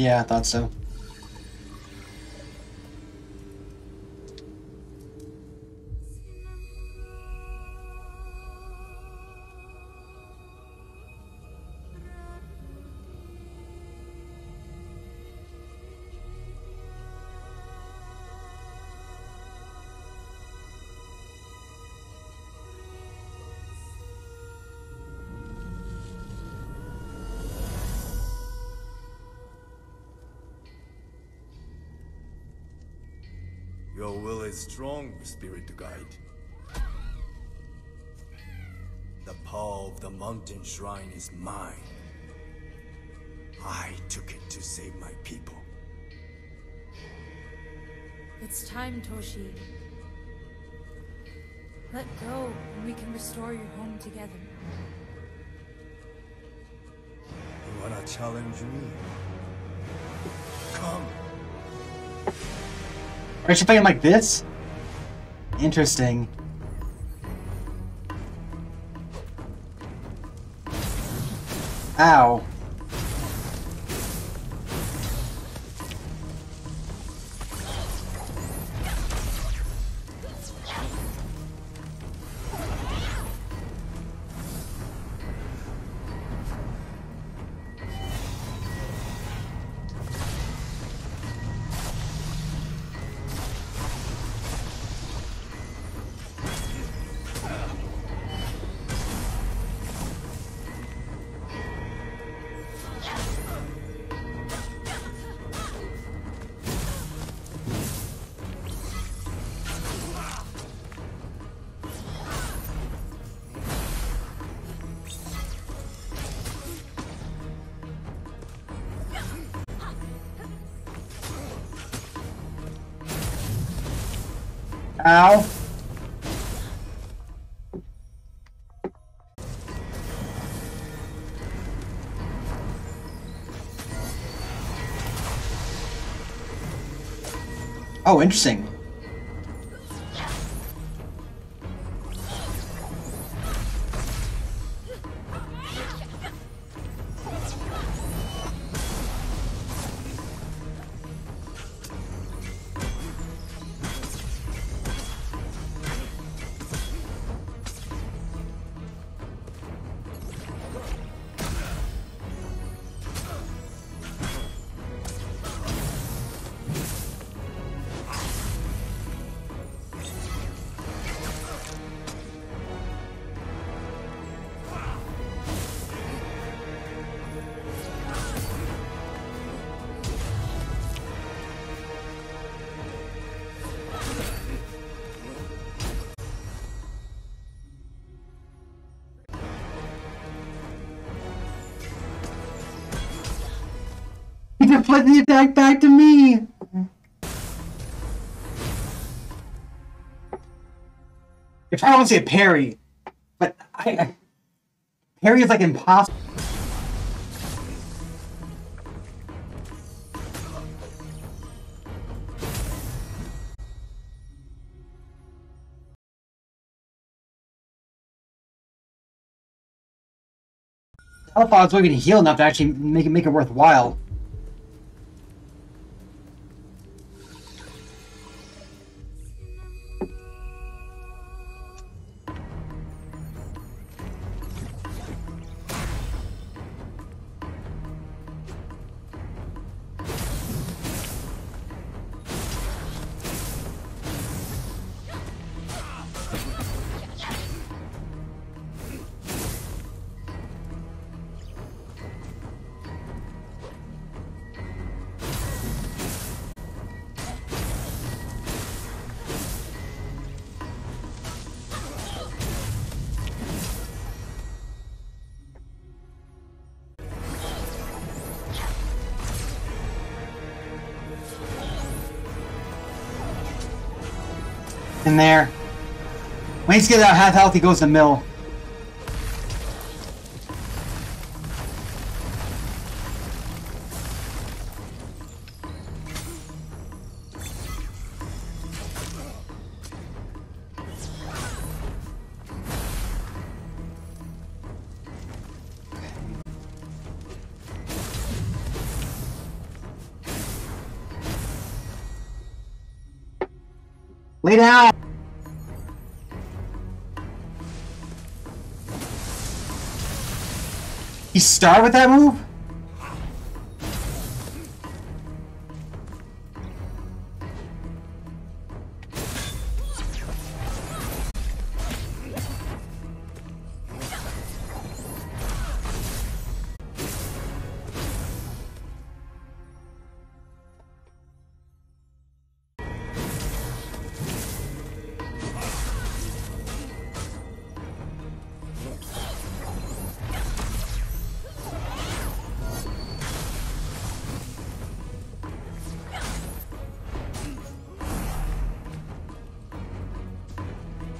Yeah, I thought so. Your will is strong, Spirit Guide. The power of the mountain shrine is mine. I took it to save my people. It's time, Toshi. Let go, and we can restore your home together. You wanna challenge me? Come. Are you playing like this? Interesting. Ow. Ow. Oh, interesting. Deflected the attack back to me! If I to say parry, but I, I parry is like impossible. Telepod's not even heal enough to actually make it make it worthwhile. in there. When he's getting out half health, he goes to mill. Lay down! He started with that move?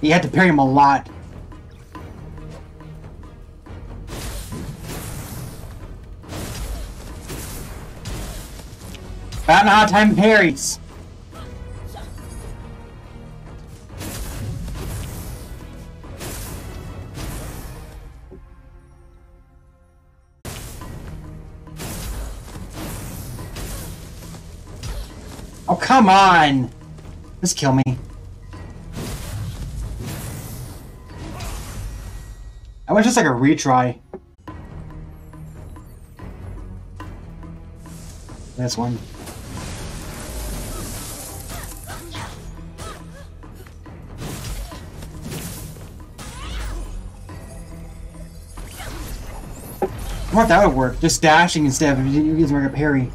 You had to parry him a lot. I don't know how time parries. Oh, come on! Just kill me. That was just like a retry. This one. I thought that would work. Just dashing instead of using like a parry.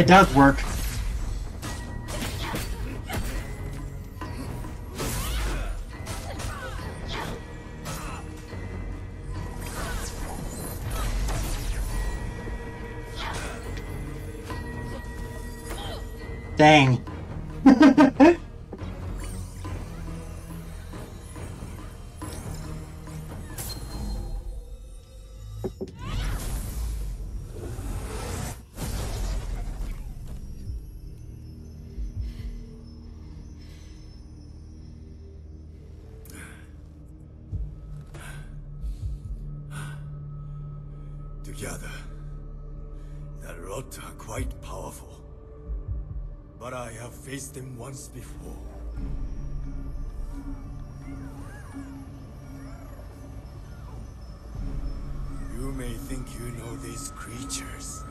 It does work. Dang. the Rot are quite powerful. But I have faced them once before. You may think you know these creatures.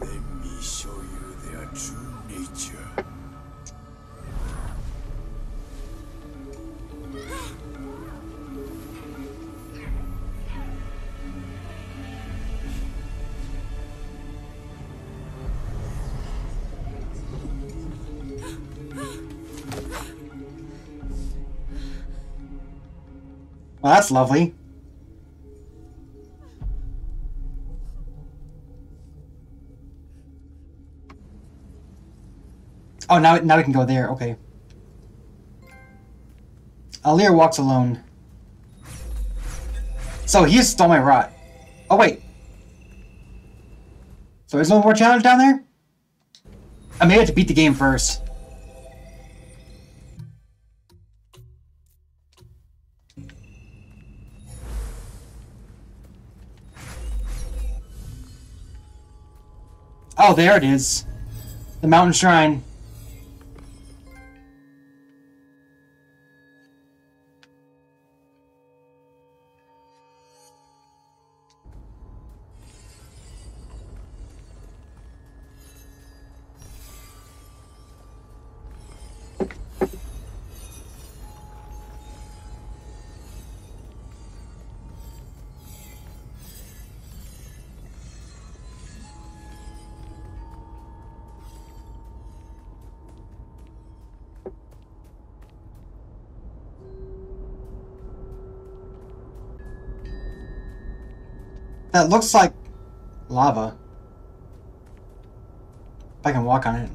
Let me show you their true nature. Well, that's lovely. Oh, now now we can go there. Okay. Alir walks alone. So he stole my rot. Oh wait. So there's no more challenge down there? I may have to beat the game first. Oh, there it is. The mountain shrine. That looks like lava. If I can walk on it.